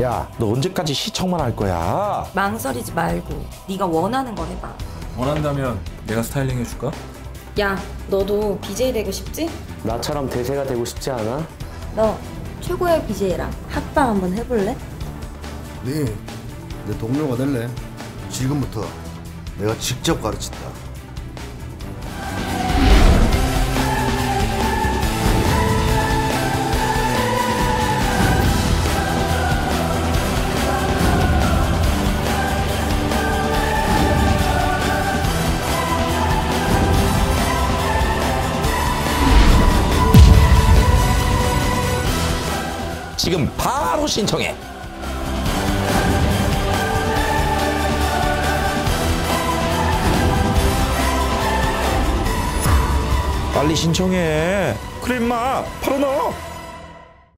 야, 너 언제까지 시청만 할 거야? 망설이지 말고 네가 원하는 걸 해봐. 원한다면 내가 스타일링 해줄까? 야, 너도 BJ 되고 싶지? 나처럼 대세가 되고 싶지 않아? 너 최고의 BJ랑 합방 한번 해볼래? 네, 내 동료가 될래? 지금부터 내가 직접 가르친다. 지금 바로 신청해. 빨리 신청해. 그래, 임마. 바로 넣어.